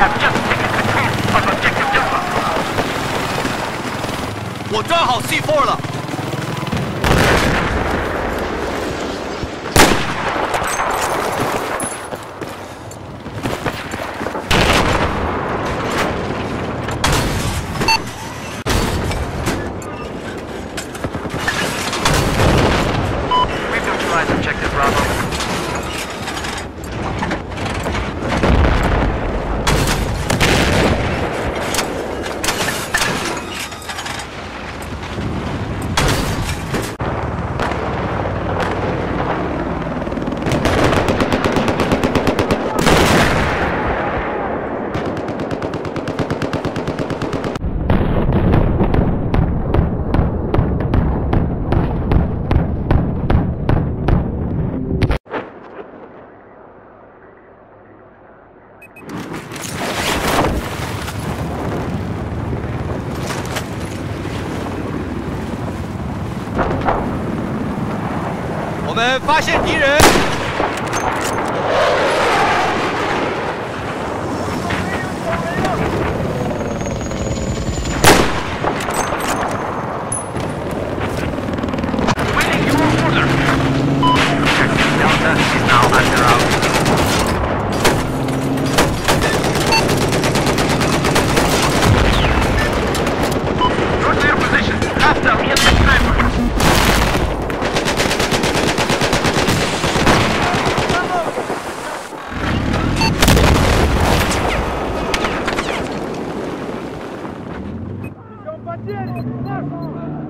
have just taken control of objective Delta. 我抓好 C4 了。 我们发现敌人。Сидеть! Нашу!